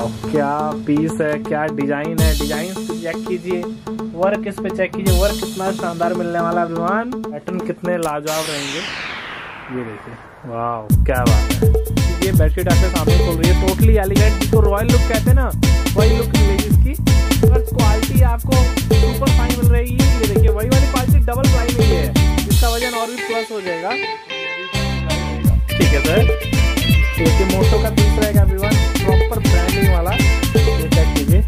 वाह, क्या पीस है, क्या डिज़ाइन है? डिज़ाइन चेक कीजिए। वर्क इस पे चेक कीजिए। वर्क कितना शानदार मिलने वाला विमान पैटर्न कितने लाजवाब रहेंगे। ये देखिए। वाह क्या बात है। ये बेडशीट आपके सामने खोल रही है। टोटली एलिगेंट जिसको रॉयल लुक कहते हैं ना। वही लुक मिलेगी इसकी। क्वालिटी आपको सुपर फाइन मिल रही है। ये देखिए, वही वाली क्वालिटी डबल प्राइस में है। इसका वज़न और भी प्लस हो जाएगा। ठीक है सर देखिए मोटो का प्रॉपर ब्रांडिंग वाला। ये चेक कीजिए।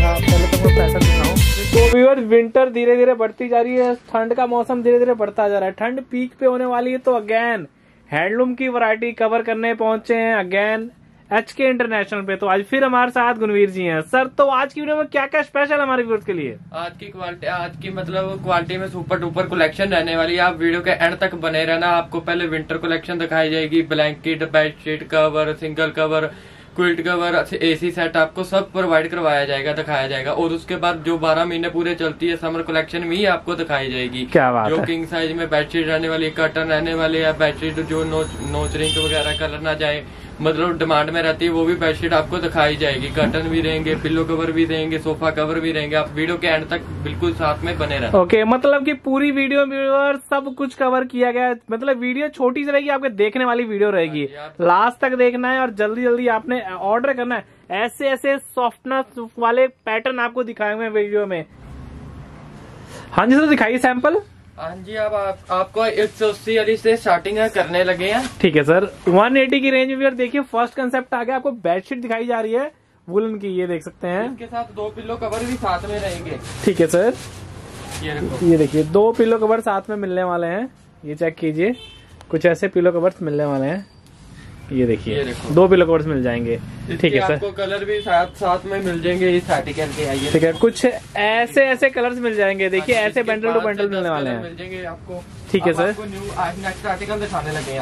हाँ पहले तो मैं दिखाऊँ। तो व्यूअर विंटर धीरे धीरे बढ़ती जा रही है। ठंड का मौसम धीरे धीरे बढ़ता जा रहा है। ठंड पीक पे होने वाली है तो अगेन हैंडलूम की वैरायटी कवर करने पहुँचे हैं। अगेन एच के इंटरनेशनल पे। तो आज फिर हमारे साथ गुनवीर जी हैं। सर तो आज की वीडियो में क्या क्या स्पेशल हमारे व्यूअर्स के लिए? आज की क्वालिटी आज की मतलब क्वालिटी में सुपर डुपर कलेक्शन रहने वाली है। आप वीडियो के एंड तक बने रहना। आपको पहले विंटर कलेक्शन दिखाई जाएगी। Blanket bedsheet cover single cover quilt cover AC set आपको सब प्रोवाइड करवाया जाएगा दिखाया जाएगा। और उसके बाद जो 12 महीने पूरे चलती है समर कलेक्शन में ही आपको दिखाई जाएगी। क्या बात जो है। किंग साइज़ में बेडशीट रहने वाली कर्टन रहने वाले या बेडशीट जो नोच नोच रिंग वगैरह कलर ना जाए मतलब डिमांड में रहती है वो भी बेडशीट आपको दिखाई जाएगी। कर्टन भी रहेंगे पिल्लो कवर भी रहेंगे सोफा कवर भी रहेंगे आप वीडियो के एंड तक बिल्कुल साथ में बने रहना ओके okay, मतलब कि पूरी वीडियो व्यूअर सब कुछ कवर किया गया है। मतलब वीडियो छोटी सी रहेगी आपके देखने वाली वीडियो रहेगी। हाँ लास्ट तक देखना है और जल्दी जल्दी आपने ऑर्डर करना है। ऐसे ऐसे सॉफ्टनेस वाले पैटर्न आपको दिखाए हुए वीडियो में। हाँ जी सर दिखाइए सैंपल हाँ जी अब आप, आपको एक सौ अस्सी वाली से स्टार्टिंग करने लगे हैं। ठीक है सर। 180 की रेंज में देखिए फ़र्स्ट कंसेप्ट आ गया आपको बेडशीट दिखाई जा रही है वुलन की ये देख सकते हैं। इसके साथ दो पिल्लो कवर भी साथ में रहेंगे। ठीक है सर। ये देखो। ये देखिए दो पिलो कवर साथ में मिलने वाले हैं। ये चेक कीजिए। कुछ ऐसे पिलो कवर्स मिलने वाले हैं। ये देखिए दो पिलो कवर्स मिल जाएँगे। ठीक है सर। आपको कलर भी साथ साथ में मिल जाएँगे इस आर्टिकल के आइए। ठीक है कुछ ऐसे ऐसे कलर्स मिल जाएँगे। देखिए हाँ, ऐसे इसके बंडल टू बंडल मिलने वाले हैं। मिल जाएँगे आपको। ठीक है, सर। नेक्स्ट आर्टिकल दिखाने लगे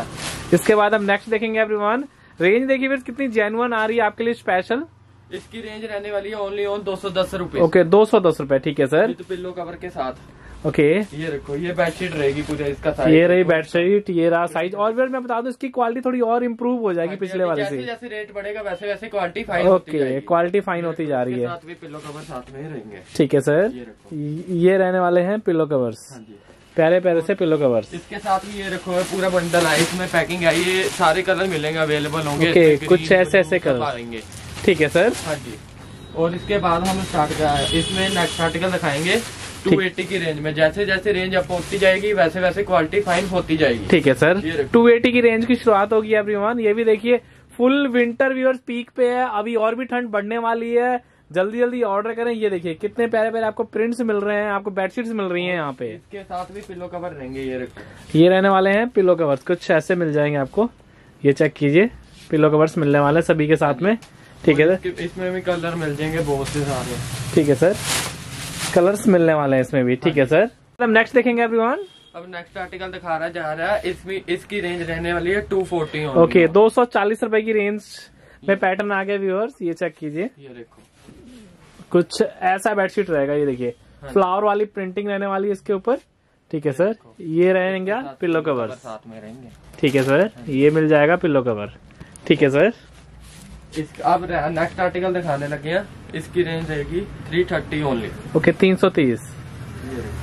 इसके बाद हम नेक्स्ट देखेंगे एवरीवन रेंज देखिए फिर कितनी जेनुअन आ रही है आपके लिए स्पेशल इसकी रेंज रहने वाली है ओनली ऑन दो सौ दस रूपए। ओके दो सौ दस रूपए ठीक है सर। पिल्लो कवर के साथ। ओके ये रखो ये बेडशीट रहेगी पूरे इसका साइज़ ये रही बेडशीट ये रहा साइज़ और फिर मैं बता दूँ इसकी क्वालिटी थोड़ी और इम्प्रूव हो जाएगी पिछले वाले से। जैसे रेट बढ़ेगा वैसे वैसे quality fine okay quality fine होती जा रही है। पिल्लो कवर साथ में ही रहेंगे। ठीक है सर ये रहने वाले हैं पिलो कवर्स हाँ प्यारे प्यारे से पिलो कवर्स इसके साथ भी ये रखो है पूरा बंडल है इसमें पैकिंग है ये सारे कलर मिलेंगे अवेलेबल होंगे। Okay, कुछ ऐसे- ऐसे कलर आएँगे। ठीक है सर हाँ जी। और इसके बाद हम स्टार्ट इसमें नेक्स्ट आर्टिकल दिखाएँगे। 280 की रेंज में। जैसे जैसे रेंज अप होती जाएगी वैसे वैसे क्वालिटी फाइन होती जाएगी। ठीक है सर रखो। 280 की रेंज की शुरुआत होगी एवरीवन ये भी देखिए फुल विंटर व्यूअर्स पीक पे है। अभी और भी ठंड बढ़ने वाली है। जल्दी जल्दी ऑर्डर करें। ये देखिए कितने प्यारे प्यारे आपको प्रिंट्स मिल रहे हैं आपको बेडशीट्स मिल रही हैं यहाँ पे। इसके साथ भी पिलो कवर रहेंगे ये ये रहने वाले हैं पिलो कवर्स कुछ ऐसे मिल जाएँगे आपको। ये चेक कीजिए। पिलो कवर्स मिलने वाले हैं सभी के साथ में। ठीक है सर इसमें भी कलर मिल जाएँगे बहुत से सारे। ठीक है सर कलर्स मिलने वाले हैं इसमें भी ठीक है सर हम नेक्स्ट देखेंगे एवरीवन अब नेक्स्ट आर्टिकल दिखा रहा जा रहा है इसमें इसकी रेंज रहने वाली है 240 ओके दो सौ चालीस रूपए की रेंज में पैटर्न आ गया व्यूअर्स ये चेक कीजिए। ये देखो। कुछ ऐसा बेडशीट रहेगा ये देखिए। फ्लावर वाली प्रिंटिंग रहने वाली है इसके ऊपर ठीक है सर ये रहेंगे पिल्लो पिल्लो कवर साथ में रहेंगे। ठीक है सर ये मिल जाएगा पिल्लो कवर ठीक है सर इस अब नेक्स्ट आर्टिकल दिखाने लगे हैं। इसकी रेंज रहेगी 330 ओनली ओके तीन सौ तीस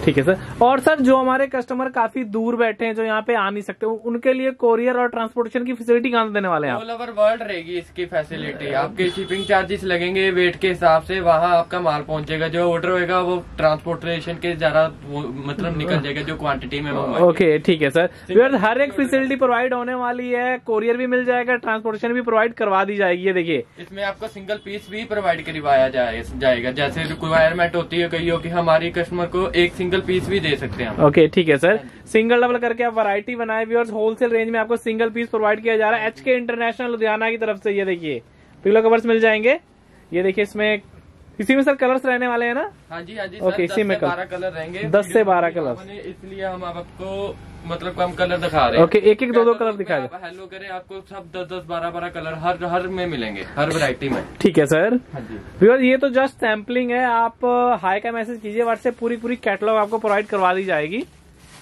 ठीक है सर। और सर जो हमारे कस्टमर काफ़ी दूर बैठे हैं जो यहाँ पे आ नहीं सकते उनके लिए कोरियर और ट्रांसपोर्टेशन की फैसिलिटी कहाँ से देने वाले हैं ऑल ओवर वर्ल्ड रहेगी इसकी फैसिलिटी आपके शिपिंग चार्जेस लगेंगे वेट के हिसाब से। वहाँ आपका माल पहुंचेगा जो ऑर्डर होगा वो ट्रांसपोर्टेशन के ज़्यादा मतलब निकल जाएगा जो क्वांटिटी में ओके ठीक है सर। हर एक फैसिलिटी प्रोवाइड होने वाली है कोरियर भी मिल जाएगा ट्रांसपोर्टेशन भी प्रोवाइड करवा दी जाएगी देखिए। इसमें आपको सिंगल पीस भी प्रोवाइड करवाया जाएगा। जैसे रिक्वायरमेंट होती है कहीं कि हमारी कस्टमर को एक सिंगल पीस भी दे सकते हैं ओके ठीक है सर सिंगल डबल करके आप वैरायटी बनाए भी और होलसेल रेंज में आपको सिंगल पीस प्रोवाइड किया जा रहा है. एच के इंटरनेशनल लुधियाना की तरफ़ से ये देखिए। पिलो कवर्स मिल जाएँगे। ये देखिए इसमें इसी में सर कलर्स रहने वाले हैं ना? हाँ जी हाँ जी ओके, इसी में बारह कलर। रहेंगे। 10 से बारह कलर। इसलिए हम आपको मतलब कम कलर दिखा रहे हैं। ओके एक एक दो दो कलर दिखा आप हेलो करें आपको सब दस दस बारह बारह कलर हर हर में मिलेंगे हर वैरायटी में। ठीक है सर। हाँ जी। व्यूअर्स ये तो जस्ट सैम्पलिंग है आप हाई का मैसेज कीजिए व्हाट्सएप पूरी पूरी कैटलॉग आपको प्रोवाइड करवा दी जाएगी।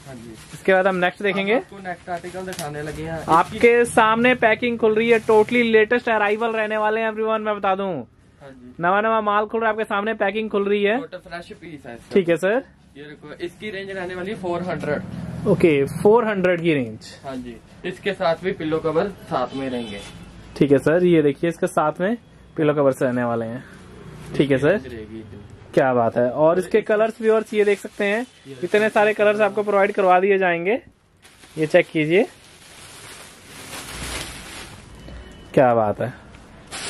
हाँ जी। इसके बाद हम नेक्स्ट देखेंगे। आपको नेक्स्ट आर्टिकल दिखाने लगे हैं। आपके सामने पैकिंग खुल रही है टोटली लेटेस्ट अराइवल रहने वाले हैं एवरीवन मैं बता दूँ। हाँ नवा नवा माल खुल रहा है आपके सामने पैकिंग खुल रही है। फ्रेश पीस है ठीक है सर ये देखो इसकी रेंज रहने वाली फोर हंड्रेड ओके 400 की रेंज हाँ जी। इसके साथ भी पिल्लो कवर साथ में रहेंगे। ठीक है सर ये देखिए इसके साथ में पिलो कवर्स रहने वाले हैं। ठीक है सर। क्या बात है। और इसके कलर्स भी और ये देख सकते हैं। इतने सारे कलर्स आपको प्रोवाइड करवा दिए जाएँगे। ये चेक कीजिए। क्या बात है।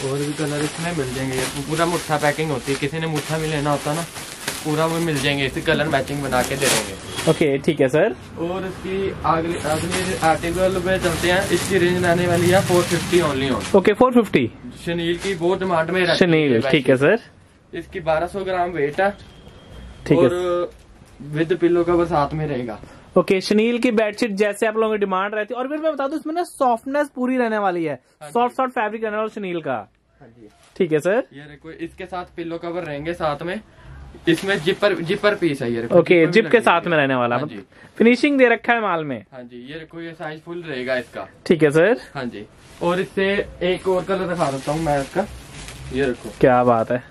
और भी कलर इसमें मिल जाएँगे। ये पूरा मुठ्ठा पैकिंग होती है। किसी ने मुठ्ठा भी लेना होता ना पूरा वो मिल जाएँगे। इसी कलर मैचिंग बना के दे देंगे। ओके ठीक है सर और इसकी अगली अगली आर्टिकल में चलते हैं। इसकी रेंज रहने वाली है four fifty only okay four fifty chenille की बहुत डिमांड में शनील ठीक है सर इसकी 1200 ग्राम वेट है। ठीक और विद पिल्लो कवर साथ में रहेगा। ओके शनील की बेडशीट जैसे आप लोगों की डिमांड रहती है और फिर मैं बता दूँ इसमें ना सॉफ्टनेस पूरी रहने वाली है। सॉफ्ट सॉफ्ट फैब्रिक रहने वाला शनील का। हाँ ठीक है सर ये देखो इसके साथ पिल्लो कवर रहेंगे साथ में। इसमें जिपर जिपर पीस है ये ओके जिप के साथ में रहने वाला। हाँ जी। फिनिशिंग दे रखा है माल में। हाँ जी ये देखो ये साइज़ फुल रहेगा इसका। ठीक है सर हाँ जी। और इससे एक और कलर दिखा देता हूँ मैं इसका ये देखो। क्या बात है।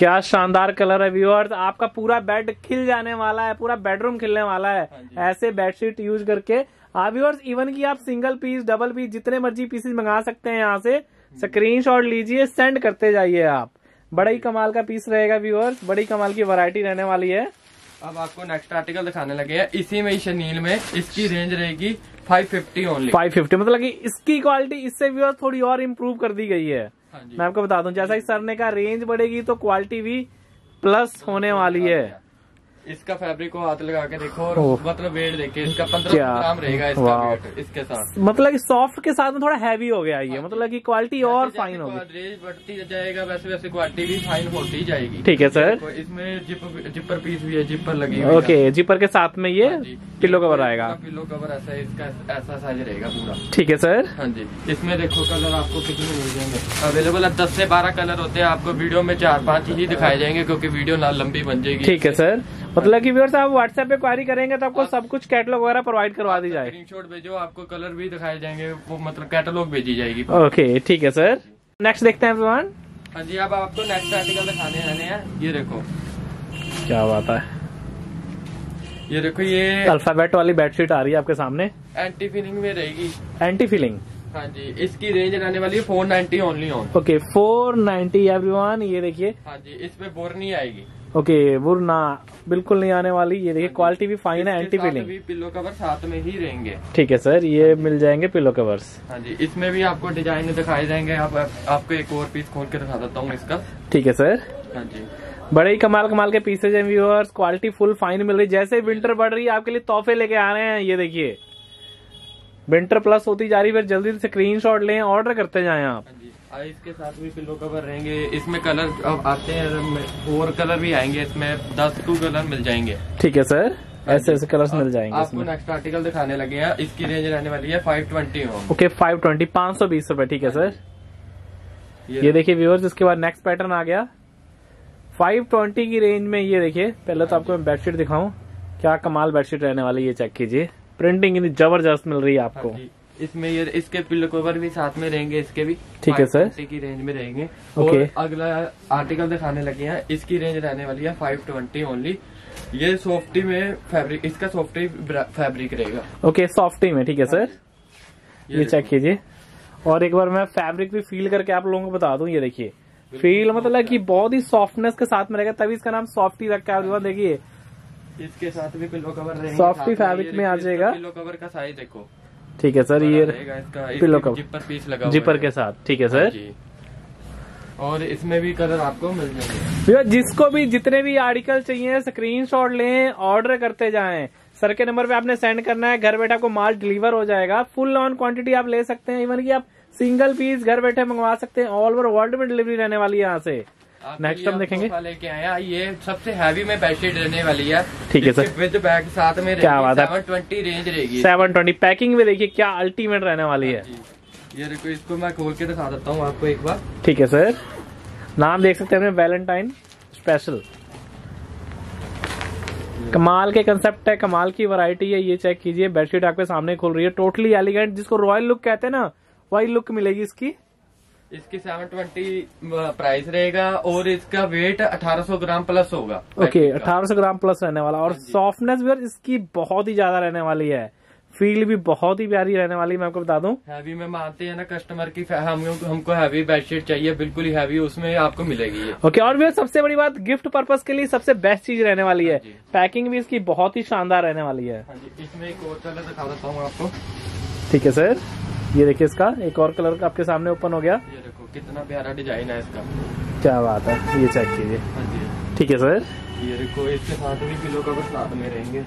क्या शानदार कलर है व्यूअर्स आपका पूरा बेड खिल जाने वाला है पूरा बेडरूम खिलने वाला है। हाँ ऐसे बेडशीट यूज़ करके। आप व्यूअर्स इवन की आप सिंगल पीस डबल पीस जितने मर्ज़ी पीसेस मंगा सकते हैं यहाँ से स्क्रीनशॉट लीजिए सेंड करते जाइए आप। बड़ा ही कमाल का पीस रहेगा व्यूअर्स बड़ी कमाल की वैरायटी रहने वाली है। अब आपको नेक्स्ट आर्टिकल दिखाने लगे हैं। इसी में ही शनील में इसकी रेंज रहेगी 550 ओनली 550 मतलब कि इसकी क्वालिटी इससे व्यूअर्स थोड़ी और इम्प्रूव कर दी गई है हाँ। मैं आपको बता दूँ जैसा कि सर ने कहा रेंज बढ़ेगी तो क्वालिटी भी प्लस होने वाली है। इसका फैब्रिक को हाथ लगा के देखो और मतलब वेट देखिए इसका पंद्रह ग्राम रहेगा इसका वेट इसके साथ। मतलब कि सॉफ्ट के साथ में थोड़ा हैवी हो गया ये मतलब की क्वालिटी और फाइन होगी। रेंज बढ़ती जाएगा वैसे वैसे क्वालिटी भी फाइन होती जाएगी। ठीक है सर इसमें जिप जिपर पीस भी है जिपर लगी हुई ओके जिपर के साथ में ये हाँ पिलो कवर आएगा। पिलो कवर ऐसा है, इसका ऐसा साइज़ रहेगा पूरा। ठीक है सर हाँ जी। इसमें देखो कलर आपको कितने मिल जाएँगे। अवेलेबल है दस से बारह कलर होते हैं आपको वीडियो में चार पाँच ही दिखाए जाएँगे क्योंकि वीडियो ना लंबी बन जाएगी। ठीक है सर मतलब कि व्यूअर्स आप व्हाट्सएप पे क्वारी करेंगे तो आपको सब कुछ कैटलॉग वगैरह प्रोवाइड करवा दी जाए। स्क्रीनशॉट भेजो आपको कलर भी दिखाए जाएँगे वो मतलब कैटलॉग भेजी जाएगी। ओके ठीक है सर नेक्स्ट देखते हैं भगवान हाँ जी अब आपको नेक्स्ट आर्टिकल दिखाने आने हैं। ये देखो। क्या बात है। ये देखो ये अल्फ़ाबेट वाली बेडशीट आ रही है आपके सामने। एंटी फिलिंग में रहेगी। एंटी फिलिंग हाँ जी इसकी रेंज रहने वाली है four ninety only on okay four ninety everyone ये देखिए। हाँ जी इसमें बोर नहीं आएगी। ओके वो ना बिल्कुल नहीं आने वाली। ये देखिए क्वालिटी भी फाइन है एंटी भी पिल्लो कवर साथ में ही रहेंगे। ठीक है सर ये मिल जाएँगे पिलो कवर्स हाँ जी इसमें भी आपको डिज़ाइन दिखाए जाएँगे। आप, आपको एक और पीस खोल के दिखा देता हूँ इसका। ठीक है सर हाँ जी। बड़े ही कमाल कमाल के पीसेज हैं व्यूअर्स क्वालिटी फुल फाइन मिल रही है। जैसे विंटर बढ़ रही है आपके लिए तोहफे लेके आ रहे हैं ये देखिए। विंटर प्लस होती जा रही है फिर जल्दी से स्क्रीन शॉट लें ऑर्डर करते जाए आप। हाँ इसके साथ भी पिल्लो कवर रहेंगे। इसमें कलर अब आते हैं और कलर भी आएँगे इसमें दस टू कलर मिल जाएँगे। ठीक है सर ऐसे ऐसे कलर्स मिल जाएँगे आपको नेक्स्ट आर्टिकल दिखाने लगे हैं। इसकी रेंज रहने वाली है five twenty okay five twenty पाँच सौ बीस रूपए ठीक है सर ये देखिए व्यूअर्स इसके बाद नेक्स्ट पैटर्न आ गया। 520 की रेंज में ये देखिए। पहले तो आपको मैं बेडशीट दिखाऊँ। क्या कमाल बेडशीट रहने वाली है ये चेक कीजिए। प्रिंटिंग इतनी ज़बरदस्त मिल रही है आपको। हाँ जी। इसमें ये इसके पिल्लो कवर भी साथ में रहेंगे इसके भी ठीक है, सर। 520 की रेंज में रहेंगे। और अगला आर्टिकल दिखाने लगे हैं। इसकी रेंज रहने वाली है फाइव ट्वेंटी ओनली ये सॉफ्टी में फैब्रिक इसका सॉफ्टी फैब्रिक रहेगा। ओके सॉफ्टी में ठीक है सर ये देखो। चेक कीजिए। और एक बार मैं फैब्रिक भी फील करके आप लोगों को बता दूँ ये देखिए। फील मतलब कि बहुत ही सॉफ्टनेस के साथ में रहेगा तभी इसका नाम सॉफ्टी रखा है देखिए। इसके साथ भी पिल्लो कवर रहेंगे fabric ये में आ जाएगा। पिल्लो कवर का साइज़ देखो। ठीक है सर ये रहेगा इसका कवर। जिपर पीस लगा जिपर के साथ ठीक है हाँ सर। और इसमें भी कलर आपको मिल जाएँगे। भैया जिसको भी जितने भी आर्टिकल चाहिए स्क्रीनशॉट लें ऑर्डर करते जाएँ। सर के नंबर पे आपने सेंड करना है घर बैठे आपको माल डिलीवर हो जाएगा। फुल ऑन क्वांटिटी आप ले सकते हैं इवन की आप सिंगल पीस घर बैठे मंगवा सकते हैं ऑल ओवर वर्ल्ड में डिलीवरी रहने वाली है यहाँ से। नेक्स्ट हम देखेंगे। लेके आए ये सबसे हैवी में बेडशीट रहने वाली है। ठीक है, सर। विद बैग साथ में क्या बात है। सेवन ट्वेंटी रेंज रहेगी। सेवन ट्वेंटी पैकिंग में देखिए क्या अल्टीमेट रहने वाली है। ये देखो इसको मैं खोल के दिखा देता हूँ आपको एक बार। ठीक है सर नाम देख सकते हैं अपने वैलेंटाइन स्पेशल कमाल के कंसेप्ट है कमाल की वैरायटी है ये चेक कीजिए। बेडशीट आपके सामने खुल रही है। टोटली एलिगेंट जिसको रॉयल लुक कहते हैं ना वही लुक मिलेगी इसकी। इसकी सेवन ट्वेंटी प्राइस रहेगा और इसका वेट 1800 ग्राम प्लस होगा। ओके 1800 ग्राम प्लस रहने वाला। और सॉफ्टनेस भी इसकी बहुत ही ज़्यादा रहने वाली है। फील भी बहुत ही प्यारी रहने वाली मैं आपको बता दूँ। हैवी में मानते हैं ना कस्टमर की हम हमको हैवी बेडशीट चाहिए बिल्कुल ही हैवी उसमें आपको मिलेगी ओके और भी सबसे बड़ी बात गिफ्ट पर्पज के लिए सबसे बेस्ट चीज़ रहने वाली है। पैकिंग भी इसकी बहुत ही शानदार रहने वाली है। हाँ इसमें एक और कलर दिखा देता हूँ आपको। ठीक है सर ये देखिए इसका एक और कलर का आपके सामने ओपन हो गया। ये देखो कितना प्यारा डिज़ाइन है इसका। क्या बात है ये चेक कीजिए। हाँ ठीक है सर ये देखो इसके साथ भी पिलो कवर साथ में रहेंगे।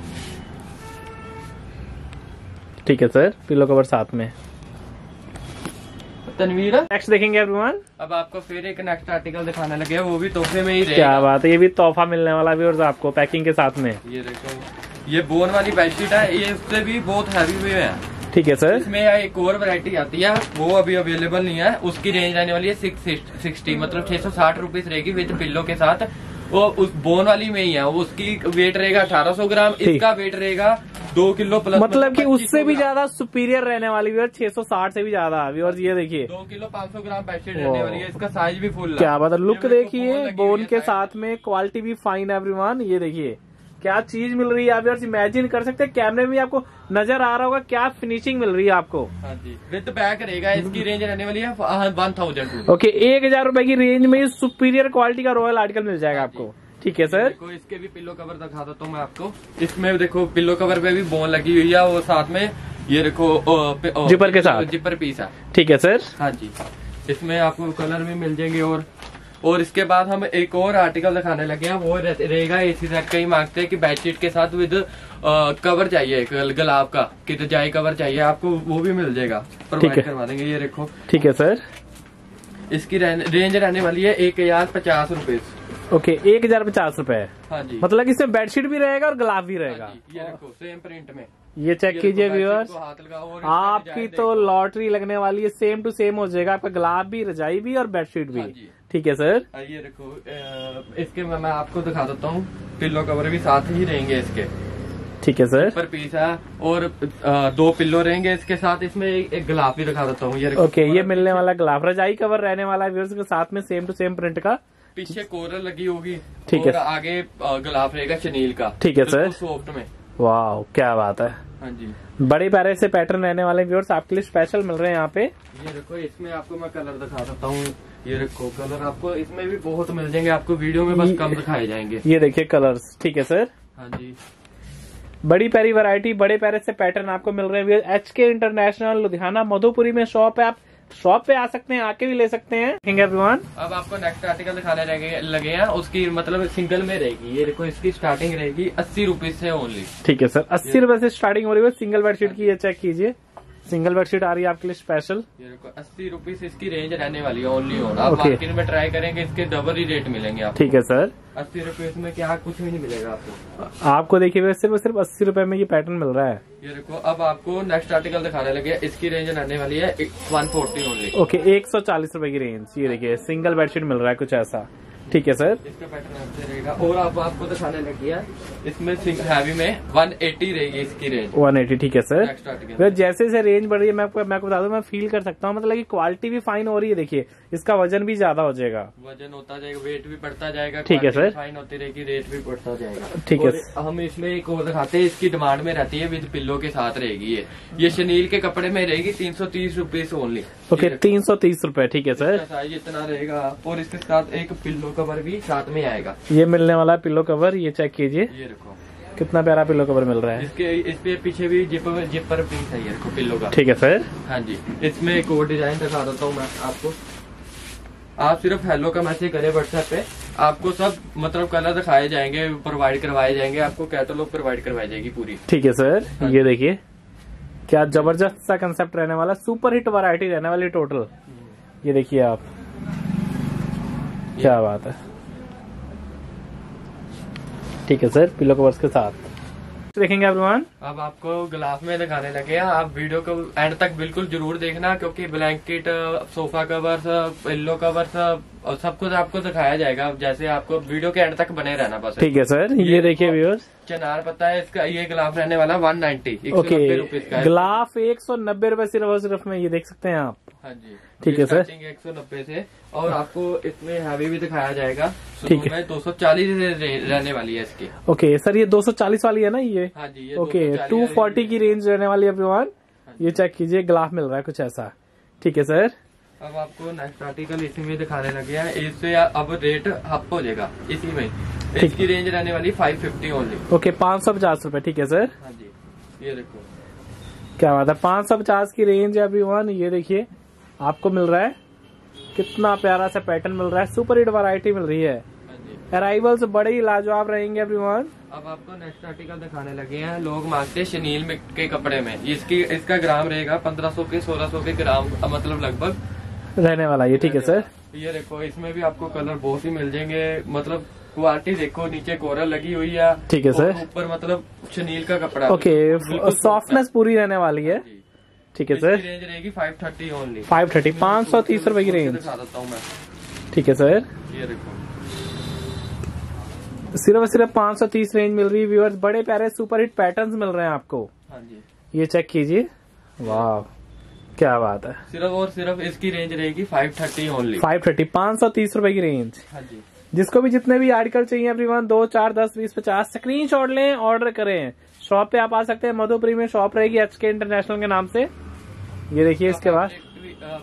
ठीक है सर पिलो कवर साथ में। तनवीर? नेक्स्ट देखेंगे एवरीवन अब आपको फिर एक नेक्स्ट आर्टिकल दिखाने लगे वो भी तोहफे में ही क्या बात है ये भी तोहफा मिलने वाला भी और आपको पैकिंग के साथ में। ये देखो ये बोन वाली बेडशीट है ये उससे भी बहुत हैवी भी है। ठीक है सर इसमें एक और वैरायटी आती है वो अभी अवेलेबल नहीं है। उसकी रेंज रहने वाली है सिक्स सिक्सटी मतलब छह सौ साठ रुपीज़ रहेगी विद पिल्लो के साथ। वो उस बोन वाली में ही है उसकी वेट रहेगा अठारह सौ ग्राम इसका वेट रहेगा दो किलो प्लस मतलब कि उससे भी ज़्यादा सुपीरियर रहने वाली छह सौ साठ से भी ज़्यादा ये देखिए। दो किलो पाँच सौ ग्राम बेडशीट रहने वाली है इसका साइज़ भी फुल क्या बात है लुक देखिए बोन के साथ में क्वालिटी भी फाइन है एवरीवन ये देखिए। क्या चीज़ मिल रही है आप इमेजिन कर सकते हैं। कैमरे में आपको नज़र आ रहा होगा क्या फिनिशिंग मिल रही है आपको। हाँ जी। विद बैक रहेगा इसकी रेंज रहने वाली है वन थाउज़ेंड ओके एक हज़ार रूपए की रेंज में सुपीरियर क्वालिटी का रॉयल आर्टिकल मिल जाएगा हाँ आपको। ठीक है सर देखो इसके भी पिल्लो कवर दिखा देता हूँ मैं आपको। इसमें देखो पिल्लो कवर पे भी बोन लगी हुई है वो साथ में ये देखो जिपर के साथ। जिपर पीस है। ठीक है सर हाँ जी। इसमें आपको कलर भी मिल जाएँगे और और इसके बाद हम एक और आर्टिकल दिखाने लगे हैं वो रहेगा एसी सेट का। ही मांगते हैं कि बेडशीट के साथ विद कवर चाहिए गुलाब का कि रजाई कवर चाहिए आपको वो भी मिल जाएगा। प्रोवाइड करवा देंगे ये देखो। ठीक है सर इसकी रेंज रहने वाली है एक हज़ार पचास रूपए। ओके एक हज़ार पचास रूपए। हाँ जी। मतलब इसमें बेडशीट भी रहेगा और गुलाब भी रहेगा। हाँ ये देखो सेम प्रिंट में। ये चेक कीजिए व्यूअर्स आपकी तो लॉटरी लगने वाली है सेम टू सेम हो जाएगा आपका गुलाब भी रजाई भी और बेडशीट भी। हाँ ठीक है सर। ये देखो इसके मैं आपको दिखा देता हूँ। पिल्लो कवर भी साथ ही रहेंगे इसके। ठीक है सर। पर पीस है और दो पिल्लो रहेंगे इसके साथ। इसमें एक, एक भी दिखा देता हूँ। ये ओके ये मिलने वाला गुलाब रजाई कवर रहने वाला है के साथ में सेम टू सेम प्रिंट का। पीछे कोरल लगी होगी। ठीक है। आगे गुलाब रहेगा चनील का। ठीक है सर। सॉफ्ट में। वाह क्या बात है। हाँ जी। बड़े प्यारे से पैटर्न रहने वाले व्यूअर्स आपके लिए स्पेशल मिल रहे हैं यहाँ पे। ये देखो इसमें आपको मैं कलर दिखा सकता हूँ। ये देखो कलर आपको इसमें भी बहुत मिल जाएँगे आपको वीडियो में बस कम दिखाए जाएँगे। ये देखिए कलर्स ठीक है सर? हाँ जी। बड़ी प्यारी वैरायटी बड़े प्यारे से पैटर्न आपको मिल रहे हैं। एच के इंटरनेशनल लुधियाना मधुपुरी में शॉप है आप शॉप पे आ सकते हैं आके भी ले सकते हैं। एवरीवन अब आपको नेक्स्ट आर्टिकल दिखाने लगे, लगे हैं उसकी मतलब सिंगल में रहेगी। ये देखो इसकी स्टार्टिंग रहेगी अस्सी रुपीज़ से ओनली ठीक है सर। अस्सी रुपए से स्टार्टिंग हो रही है सिंगल बेडशीट की ये चेक कीजिए। सिंगल बेडशीट आ रही है आपके लिए स्पेशल अस्सी रुपीज़ इसकी रेंज रहने वाली है ओनली और। आप मार्केट में ट्राई करेंगे इसके डबल ही रेट मिलेंगे आप ठीक है सर अस्सी रुपए में क्या कुछ भी नहीं मिलेगा आपको। आपको देखिए सिर्फ़ सिर्फ़ अस्सी रुपए में ये पैटर्न मिल रहा है। ये देखो अब आपको नेक्स्ट आर्टिकल दिखाने लगे इसकी रेंज रहने वाली है वन फोर्टी ओनली ओके एक सौ चालीस रूपए की रेंज ये देखिए सिंगल बेडशीट मिल रहा है कुछ ऐसा। ठीक है सर। इसका पैटर्न रहेगा। और अब आपको दिखाने लगी है इसमें हैवी में 180 रहेगी इसकी रेंज 180 ठीक है सर। तो जैसे जैसे रेंज बढ़ रही है मैं आपको मैं आपको बता दूँ मैं फील कर सकता हूँ। मतलब की क्वालिटी भी फाइन हो रही है देखिए इसका वज़न भी ज़्यादा हो जाएगा। वज़न होता जाएगा वेट भी बढ़ता जाएगा ठीक है सर। फाइन होती रहेगी रेट भी बढ़ता जाएगा। ठीक है हम इसमें एक और दिखाते हैं इसकी डिमांड में रहती है विद पिल्लो के साथ रहेगी ये। ये शनील के कपड़े में रहेगी तीन सौ तीस रूपीज ओनली ओके तीन सौ तीस रूपए ठीक है सर। साइज़ इतना रहेगा और इसके साथ एक पिल्लो कवर भी साथ में आएगा। ये मिलने वाला पिलो कवर ये चेक कीजिए। ये देखो कितना प्यारा पिल्लो कवर मिल रहा है। इसके इस पे पीछे भी जिप जिपर पीस है ये पिल्लो का। ठीक है सर हाँ जी। इसमें एक और डिज़ाइन दिखा देता हूँ मैं आपको। आप सिर्फ़ हेलो का मैसेज करें व्हाट्सएप पे। आपको सब मतलब कलर दिखाए जाएँगे प्रोवाइड करवाए जाएँगे। आपको कैटलॉग प्रोवाइड करवाई जाएगी पूरी। ठीक है सर हाँ ये देखिए। क्या ज़बरदस्त सा कंसेप्ट रहने वाला सुपर हिट वैरायटी रहने वाली टोटल ये देखिए आप। क्या बात है। ठीक है सर पिलो कवर्स के साथ। देखेंगे एवरीवन। अब आपको ग्लास में दिखाने लगे हैं। आप वीडियो को एंड तक बिल्कुल ज़रूर देखना क्योंकि blanket sofa covers pillow covers और सब कुछ आपको दिखाया जाएगा। जैसे आपको वीडियो के एंड तक बने रहना बस। ठीक है सर ये ये देखिए व्यूअर्स चनार पता है इसका ये ग्लास रहने वाला वन नाइन्टी ओके ग्लाफ एक सौ नब्बे रूपए सिर्फ़ और सिर्फ़ में ये देख सकते हैं आप। हाँ जी। ठीक है, सर। एक सौ नब्बे से और आपको इसमें हैवी भी दिखाया जाएगा। ठीक है। दो सौ चालीस रहने वाली है इसकी। ओके सर ये 240 वाली है ना ये? हाँ जी ये ओके टू फोर्टी की रेंज रहने वाली है एवरीवन ये चेक कीजिए ग्लाफ मिल रहा है कुछ ऐसा। ठीक है सर अब आपको नेक्स्ट आर्टिकल इसी में दिखाने लगे हैं। इससे अब रेट अप हो जाएगा इसी में। इसकी रेंज रहने वाली फाइव फिफ्टी ओनली ओके पाँच सौ पचास रूपए ठीक है सर हाँ जी ये देखो। क्या बात है पाँच सौ पचास की रेंज है अभी वन ये देखिए। आपको मिल रहा है? कितना प्यारा सा पैटर्न मिल रहा है। सुपर हिट वैरायटी मिल रही है। हाँ अराइवल्स बड़े ही लाजवाब रहेंगे एवरीवन अब आपको नेक्स्ट आर्टिकल दिखाने लगे हैं। लोग मांगते हैं शनील में के कपड़े में। इसकी इसका ग्राम रहेगा पंद्रह सौ के सोलह सौ के ग्राम मतलब लगभग। रहने वाला ये ठीक है सर ये देखो इसमें भी आपको कलर बहुत ही मिल जाएँगे। मतलब क्वालिटी देखो नीचे कोरल लगी हुई है। ठीक है, सर। ऊपर मतलब शनील का कपड़ा ओके सॉफ्टनेस पूरी रहने वाली है जी। ठीक है सर रेंज रहेगी five thirty only five thirty पाँच सौ तीस रूपए की रेंज दिखा देता हूँ मैं। ठीक है सर ये देखो। सिर्फ़ और सिर्फ़ पाँच सौ तीस रेंज मिल रही है व्यूअर्स बड़े प्यारे सुपर हिट पैटर्न मिल रहे हैं आपको। हाँ जी। ये चेक कीजिए। वाह क्या बात है। सिर्फ़ और सिर्फ़ इसकी रेंज रहेगी five thirty only five thirty पाँच सौ तीस रूपए की रेंज हाँ जी। जिसको भी जितने भी आर्टिकल चाहिए एवरीवन दो चार दस बीस पचास स्क्रीन शॉट लें ऑर्डर करें। शॉप पे आप आ सकते हैं मधुपुरी में शॉप रहेगी एच के इंटरनेशनल के नाम से। ये देखिए इसके बाद।